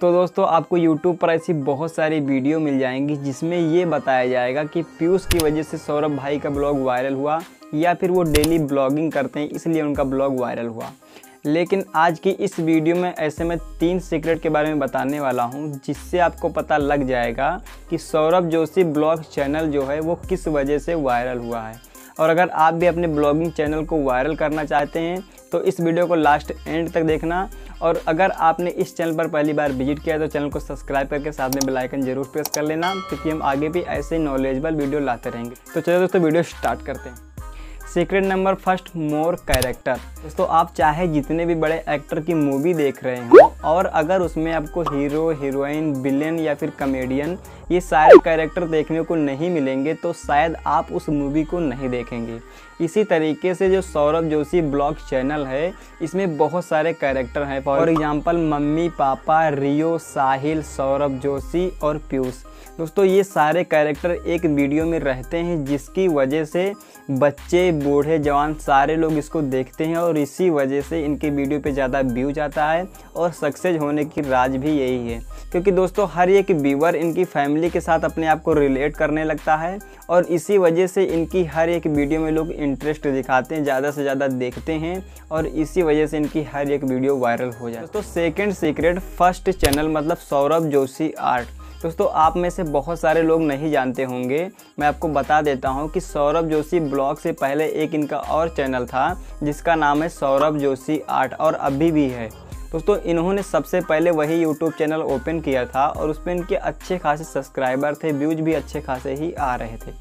तो दोस्तों, आपको YouTube पर ऐसी बहुत सारी वीडियो मिल जाएँगी जिसमें ये बताया जाएगा कि पीयूष की वजह से सौरभ भाई का ब्लॉग वायरल हुआ या फिर वो डेली ब्लॉगिंग करते हैं, इसलिए उनका ब्लॉग वायरल हुआ। लेकिन आज की इस वीडियो में ऐसे मैं तीन सीक्रेट के बारे में बताने वाला हूँ, जिससे आपको पता लग जाएगा कि सौरभ जोशी ब्लॉग चैनल जो है, वो किस वजह से वायरल हुआ है। और अगर आप भी अपने ब्लॉगिंग चैनल को वायरल करना चाहते हैं तो इस वीडियो को लास्ट एंड तक देखना। और अगर आपने इस चैनल पर पहली बार विज़िट किया तो चैनल को सब्सक्राइब करके साथ में बेलाइकन ज़रूर प्रेस कर लेना, क्योंकि हम आगे भी ऐसे नॉलेजबल वीडियो लाते रहेंगे। तो चलो दोस्तों, वीडियो स्टार्ट करते हैं। Secret number first more character दोस्तों, आप चाहे जितने भी बड़े एक्टर की मूवी देख रहे हो और अगर उसमें आपको हीरो हीरोइन विलेन या फिर कॉमेडियन ये सारे कैरेक्टर देखने को नहीं मिलेंगे तो शायद आप उस मूवी को नहीं देखेंगे। इसी तरीके से जो सौरभ जोशी ब्लॉग चैनल है इसमें बहुत सारे कैरेक्टर हैं। For example mummy papa Rio Sahil Saurabh Joshi और पीयूष। दोस्तों ये सारे कैरेक्टर एक वीडियो में रहते हैं जिसकी वजह से बच्चे बूढ़े जवान सारे लोग इसको देखते हैं और इसी वजह से इनके वीडियो पे ज़्यादा व्यू जाता है और सक्सेस होने की राज भी यही है। क्योंकि दोस्तों, हर एक व्यूवर इनकी फैमिली के साथ अपने आप को रिलेट करने लगता है और इसी वजह से इनकी हर एक वीडियो में लोग इंटरेस्ट दिखाते हैं, ज़्यादा से ज़्यादा देखते हैं और इसी वजह से इनकी हर एक वीडियो वायरल हो जाए दोस्तों सेकेंड सीक्रेट फ़र्स्ट चैनल मतलब सौरभ जोशी आर्ट दोस्तों, आप में से बहुत सारे लोग नहीं जानते होंगे, मैं आपको बता देता हूँ कि सौरभ जोशी ब्लॉग से पहले एक इनका और चैनल था, जिसका नाम है सौरभ जोशी आर्ट और अभी भी है। दोस्तों, इन्होंने सबसे पहले वही यूट्यूब चैनल ओपन किया था और उसमें इनके अच्छे खासे सब्सक्राइबर थे व्यूज़ भी अच्छे खासे ही आ रहे थे।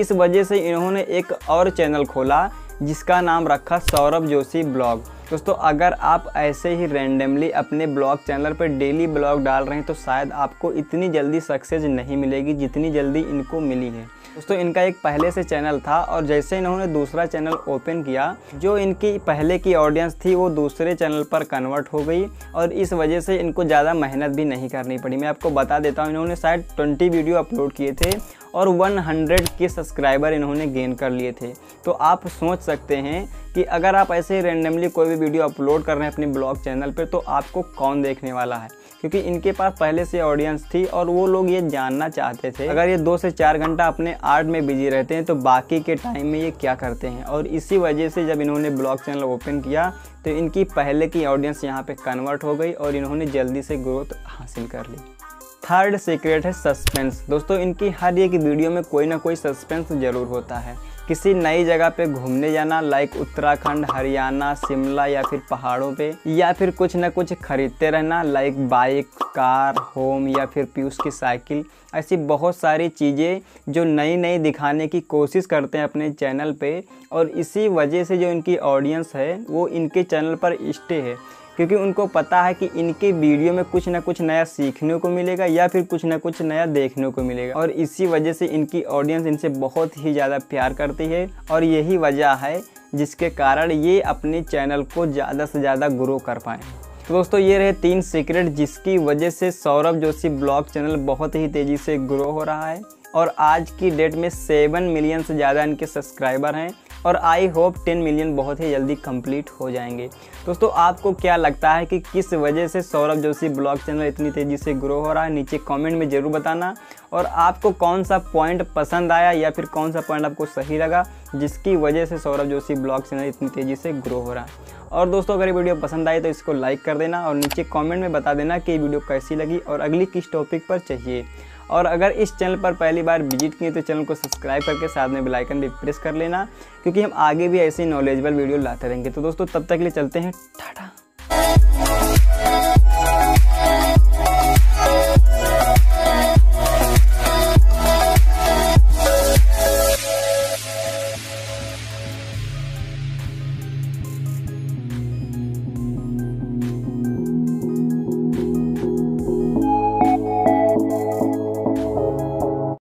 इस वजह से इन्होंने एक और चैनल खोला, जिसका नाम रखा सौरभ जोशी ब्लॉग। दोस्तों, अगर आप ऐसे ही रैंडमली अपने ब्लॉग चैनल पर डेली ब्लॉग डाल रहे हैं तो शायद आपको इतनी जल्दी सक्सेस नहीं मिलेगी जितनी जल्दी इनको मिली है। दोस्तों, इनका एक पहले से चैनल था और जैसे इन्होंने दूसरा चैनल ओपन किया, जो इनकी पहले की ऑडियंस थी, वो दूसरे चैनल पर कन्वर्ट हो गई और इस वजह से इनको ज़्यादा मेहनत भी नहीं करनी पड़ी। मैं आपको बता देता हूँ, इन्होंने शायद ट्वेंटी वीडियो अपलोड किए थे और 100 के सब्सक्राइबर इन्होंने गेन कर लिए थे। तो आप सोच सकते हैं कि अगर आप ऐसे रेंडमली कोई भी वीडियो अपलोड कर रहे हैं अपने ब्लॉग चैनल पर तो आपको कौन देखने वाला है? क्योंकि इनके पास पहले से ऑडियंस थी और वो लोग ये जानना चाहते थे। अगर ये दो से चार घंटा अपने आर्ट में बिज़ी रहते हैं तो बाकी के टाइम में ये क्या करते हैं? और इसी वजह से जब इन्होंने ब्लॉग चैनल ओपन किया तो इनकी पहले की ऑडियंस यहाँ पे कन्वर्ट हो गई और इन्होंने जल्दी से ग्रोथ हासिल कर ली। थर्ड सीक्रेट है सस्पेंस दोस्तों, इनकी हर एक वीडियो में कोई ना कोई सस्पेंस ज़रूर होता है। किसी नई जगह पे घूमने जाना लाइक उत्तराखंड, हरियाणा, शिमला या फिर पहाड़ों पे, या फिर कुछ ना कुछ खरीदते रहना लाइक बाइक कार होम या फिर पीयूष की साइकिल ऐसी बहुत सारी चीज़ें जो नई नई दिखाने की कोशिश करते हैं अपने चैनल पे, और इसी वजह से जो इनकी ऑडियंस है, वो इनके चैनल पर स्टे है। क्योंकि उनको पता है कि इनके वीडियो में कुछ ना कुछ नया सीखने को मिलेगा या फिर कुछ ना कुछ नया देखने को मिलेगा। और इसी वजह से इनकी ऑडियंस इनसे बहुत ही ज़्यादा प्यार करती है और यही वजह है जिसके कारण ये अपने चैनल को ज़्यादा से ज़्यादा ग्रो कर पाएँ। तो दोस्तों, ये रहे तीन सीक्रेट जिसकी वजह से सौरभ जोशी ब्लॉग चैनल बहुत ही तेज़ी से ग्रो हो रहा है। और आज की डेट में सेवन मिलियन से ज़्यादा इनके सब्सक्राइबर हैं। और आई होप 10 मिलियन बहुत ही जल्दी कंप्लीट हो जाएँगे। दोस्तों, आपको क्या लगता है कि किस वजह से सौरभ जोशी ब्लॉग चैनल इतनी तेज़ी से ग्रो हो रहा है? नीचे कमेंट में ज़रूर बताना। और आपको कौन सा पॉइंट पसंद आया या फिर कौन सा पॉइंट आपको सही लगा, जिसकी वजह से सौरभ जोशी ब्लॉग चैनल इतनी तेज़ी से ग्रो हो रहा है? और दोस्तों, अगर ये वीडियो पसंद आई तो इसको लाइक कर देना और नीचे कमेंट में बता देना कि ये वीडियो कैसी लगी और अगली किस टॉपिक पर चाहिए। और अगर इस चैनल पर पहली बार विज़िट किए तो चैनल को सब्सक्राइब करके साथ में बेलाइकन भी प्रेस कर लेना, क्योंकि हम आगे भी ऐसे नॉलेजेबल वीडियो लाते रहेंगे। तो दोस्तों, तब तक के लिए चलते हैं, टाटा।